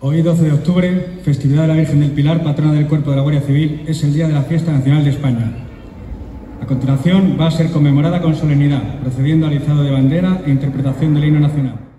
Hoy, 12 de octubre, festividad de la Virgen del Pilar, patrona del Cuerpo de la Guardia Civil, es el día de la Fiesta Nacional de España. A continuación va a ser conmemorada con solemnidad, procediendo al izado de bandera e interpretación del himno nacional.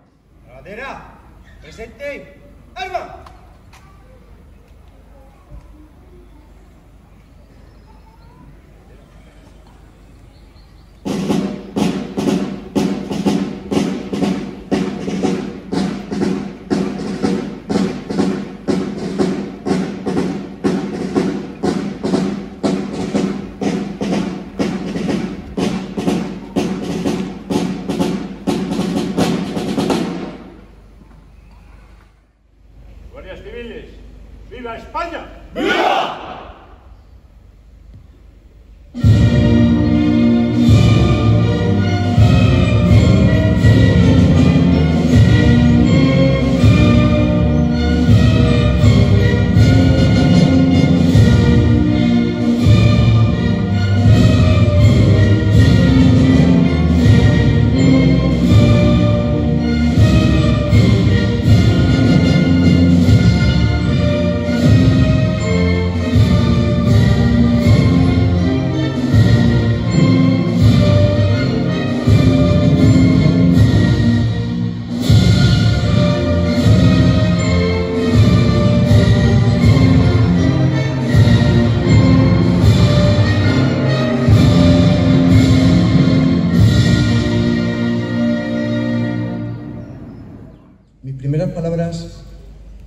Primeras palabras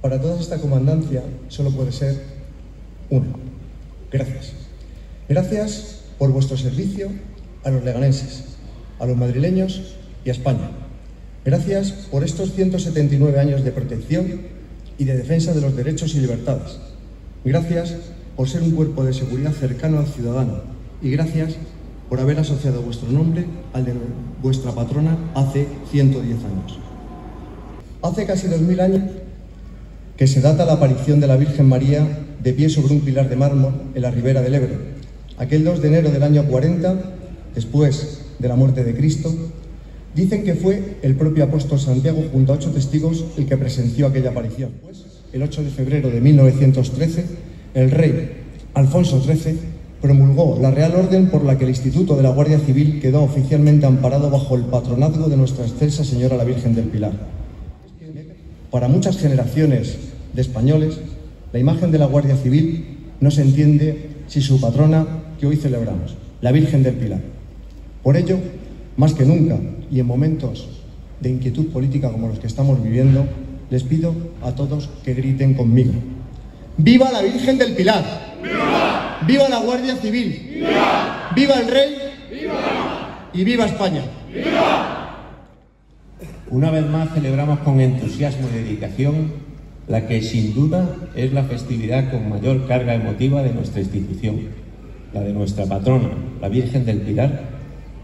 para toda esta comandancia solo puede ser una. Gracias. Gracias por vuestro servicio a los leganenses, a los madrileños y a España. Gracias por estos 179 años de protección y de defensa de los derechos y libertades. Gracias por ser un cuerpo de seguridad cercano al ciudadano. Y gracias por haber asociado vuestro nombre al de vuestra patrona hace 110 años. Hace casi dos mil años que se data la aparición de la Virgen María de pie sobre un pilar de mármol en la ribera del Ebro. Aquel 2 de enero del año 40, después de la muerte de Cristo, dicen que fue el propio apóstol Santiago junto a ocho testigos el que presenció aquella aparición. El 8 de febrero de 1913, el rey Alfonso XIII promulgó la Real Orden por la que el Instituto de la Guardia Civil quedó oficialmente amparado bajo el patronazgo de Nuestra Excelsa Señora la Virgen del Pilar. Para muchas generaciones de españoles, la imagen de la Guardia Civil no se entiende sin su patrona que hoy celebramos, la Virgen del Pilar. Por ello, más que nunca, y en momentos de inquietud política como los que estamos viviendo, les pido a todos que griten conmigo. ¡Viva la Virgen del Pilar! ¡Viva! ¡Viva la Guardia Civil! ¡Viva! ¡Viva el Rey! ¡Viva! ¡Y viva España! Una vez más celebramos con entusiasmo y dedicación la que sin duda es la festividad con mayor carga emotiva de nuestra institución, la de nuestra patrona, la Virgen del Pilar,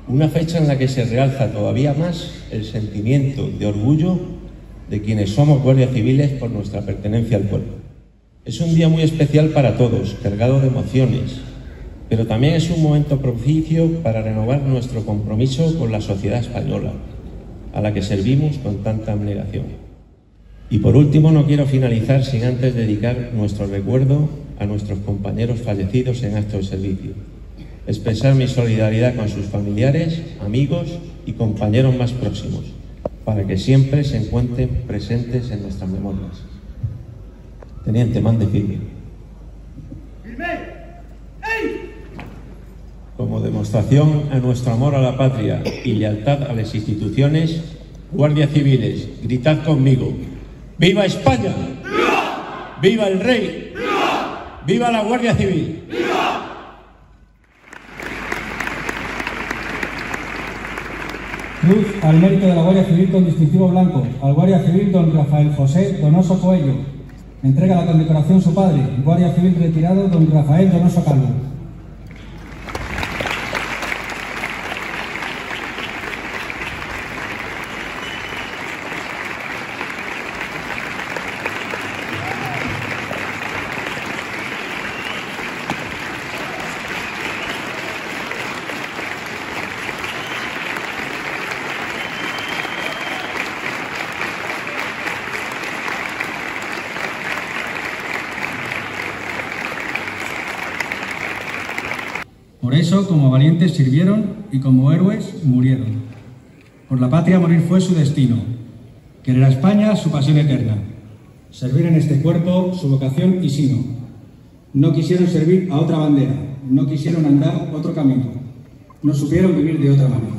una fecha en la que se realza todavía más el sentimiento de orgullo de quienes somos guardias civiles por nuestra pertenencia al pueblo. Es un día muy especial para todos, cargado de emociones, pero también es un momento propicio para renovar nuestro compromiso con la sociedad española, a la que servimos con tanta abnegación. Y por último, no quiero finalizar sin antes dedicar nuestro recuerdo a nuestros compañeros fallecidos en acto de servicio, expresar mi solidaridad con sus familiares, amigos y compañeros más próximos, para que siempre se encuentren presentes en nuestras memorias. Teniente, mande firme. Demostración a nuestro amor a la patria y lealtad a las instituciones, guardias civiles, gritad conmigo. ¡Viva España! ¡Viva! ¡Viva el rey! ¡Viva! ¡Viva la Guardia Civil! Cruz al mérito de la Guardia Civil con distintivo blanco al Guardia Civil don Rafael José Donoso Coello. Entrega la condecoración su padre, Guardia Civil retirado don Rafael Donoso Calvo. Por eso, como valientes sirvieron y como héroes murieron. Por la patria morir fue su destino. Querer a España su pasión eterna. Servir en este cuerpo su vocación y sino. No quisieron servir a otra bandera, no quisieron andar otro camino, no supieron vivir de otra manera.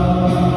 love.